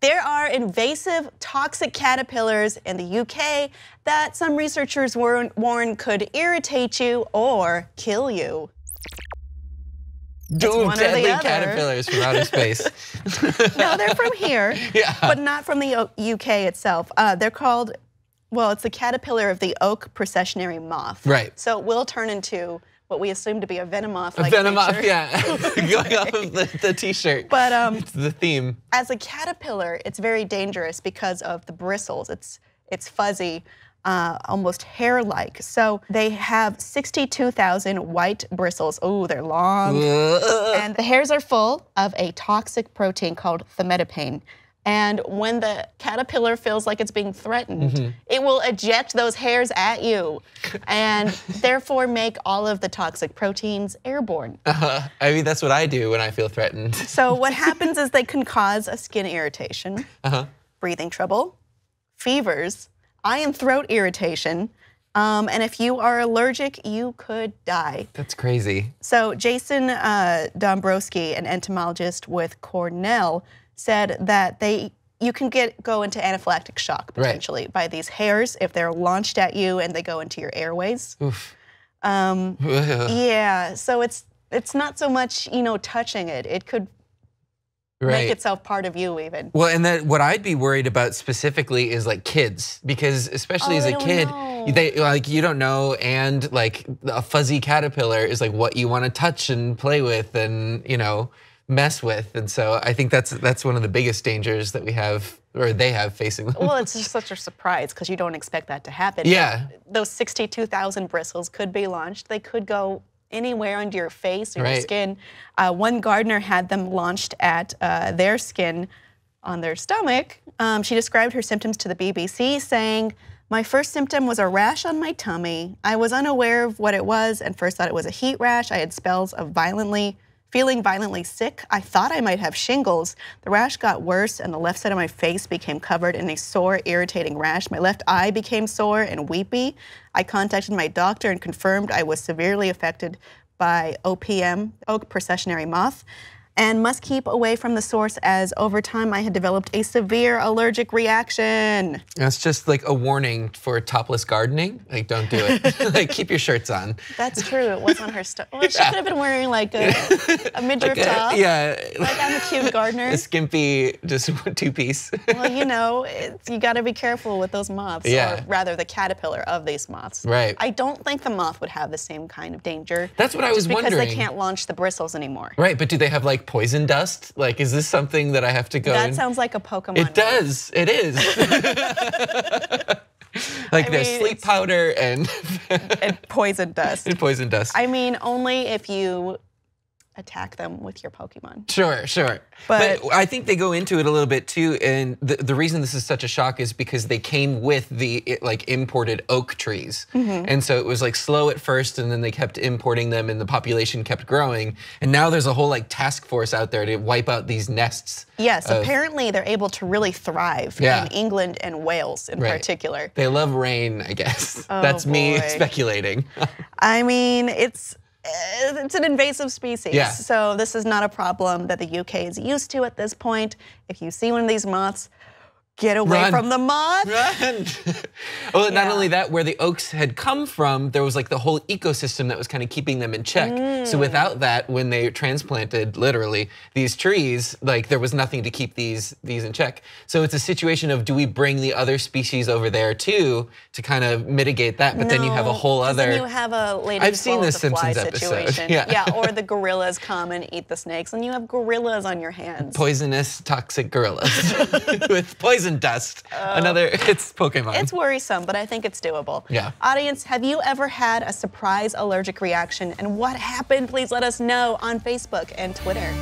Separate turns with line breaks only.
There are invasive toxic caterpillars in the UK that some researchers warn, warn could irritate you or kill you. The
deadly caterpillars from outer space.
No, they're from here,
Yeah.
but not from the UK itself. Uh, they're called, well, it's the caterpillar of the oak processionary moth.
Right.
So it will turn into what we assume to be a venomoth like
Venom off,
creature.
yeah. Going off of the, the t-shirt.
But um,
it's the theme.
as a caterpillar, it's very dangerous because of the bristles. It's it's fuzzy, uh, almost hair-like. So they have 62,000 white bristles. Oh, they're long. and the hairs are full of a toxic protein called thaumetopoein. And when the caterpillar feels like it's being threatened, it will eject those hairs at you and therefore make all of the toxic proteins airborne.
Uh, I mean, that's what I do when I feel threatened.
So what happens is they can cause a skin irritation, breathing trouble, fevers, eye and throat irritation, um, and if you are allergic, you could die.
That's crazy.
So Jason uh, Dombroskie, an entomologist with Cornell, said that they you can get go into anaphylactic shock
Right.
potentially by these hairs if they're launched at you and they go into your airways.
Oof.
Um, yeah, so it's it's not so much you know touching it; it could
right.
make itself part of you even.
Well, and that what I'd be worried about specifically is like kids, because especially
Oh,
as a kid,
know.
they like you don't know, and like a fuzzy caterpillar is like what you want to touch and play with, and you know mess with, and so I think that's that's one of the biggest dangers that we have or they have facing them.
Well, it's just such a surprise because you don't expect that to happen.
Yeah.
Those 62,000 bristles could be launched. They could go anywhere under your face or your skin. Uh, one gardener had them launched at uh, their skin on their stomach. Um, she described her symptoms to the BBC, saying, my first symptom was a rash on my tummy. I was unaware of what it was and first thought it was a heat rash. I had spells of violently feeling violently sick. I thought I might have shingles. The rash got worse and the left side of my face became covered in a sore, irritating rash. My left eye became sore and weepy. I contacted my doctor and confirmed I was severely affected by OPM, oak processionary moth, and must keep away from the source as over time I had developed a severe allergic reaction.
That's just like a warning for topless gardening. Like, don't do it. like, keep your shirts on.
That's true. It was on her stuff. Well, she could have been wearing like a, a midriff top.
yeah,
Like I'm a cute gardener.
a skimpy, just two piece.
Well, you know, it's, you got to be careful with those moths,
Yeah.
or rather the caterpillar of these moths.
Right.
I don't think the moth would have the same kind of danger.
That's what I was
just because
wondering.
they can't launch the bristles anymore.
Right, but do they have like poison dust? Like, is this something that I have to go?
That
and-
sounds like a Pokemon.
It does. It is. like
I
there's
mean,
sleep powder and,
And poison dust.
and poison dust.
I mean, only if you attack them with your Pokemon.
Sure, sure.
But-
I think they go into it a little bit too, and the, the reason this is such a shock is because they came with the it, like imported oak trees,
Mm-hmm.
and so it was like slow at first, and then they kept importing them, and the population kept growing, and now there's a whole like task force out there to wipe out these nests.
Yes,
of-
apparently they're able to really thrive
Yeah.
in England and Wales in
Right.
particular.
They love rain, I guess. That's me
Oh,
speculating.
I mean, it's Uh, it's an invasive species.
Yeah.
So this is not a problem that the UK is used to at this point. If you see one of these moths, get away
Run.
from the moth.
Run. well, not
Yeah.
only that, where the oaks had come from, there was like the whole ecosystem that was kind of keeping them in check.
Mm.
So without that, when they transplanted literally these trees, like there was nothing to keep these these in check. So it's a situation of do we bring the other species over there too to kind of mitigate that? But then you have a whole other.
Then you have a lady
I've seen this
the fly
Simpsons episode.
situation.
Yeah.
or the gorillas come and eat the snakes, and you have gorillas on your hands.
Poisonous, toxic gorillas with poison dust. Another, it's Pokemon.
It's worrisome, but I think it's doable.
Yeah.
Audience, have you ever had a surprise allergic reaction and what happened? Please let us know on Facebook and Twitter.